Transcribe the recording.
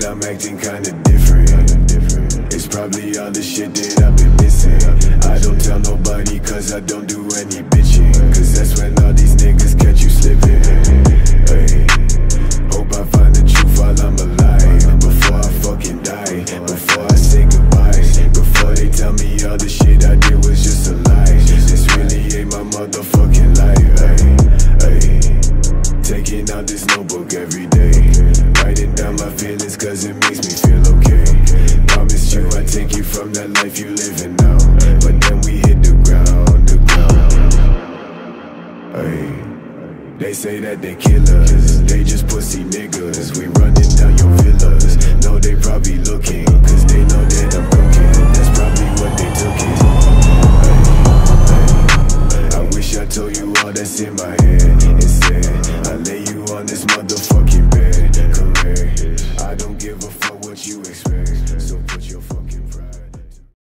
kinda different. It's probably all the shit that I've been missing. I don't tell nobody cause I don't do any bitching. Cause that's when all these niggas catch you slipping. Ay. Hope I find the truth while I'm alive. Before I fucking die. Before I say goodbye. Before they tell me all the shit I did was just a lie. This really ain't my motherfucking life. Ay. Ay. Taking out this notebook every day. Writing down They say that they killers, they just pussy niggas. We running down your villas. No, they probably looking, cause they know that I'm cooking. That's probably what they took it. Hey, hey, hey. I wish I told you all that's in my head.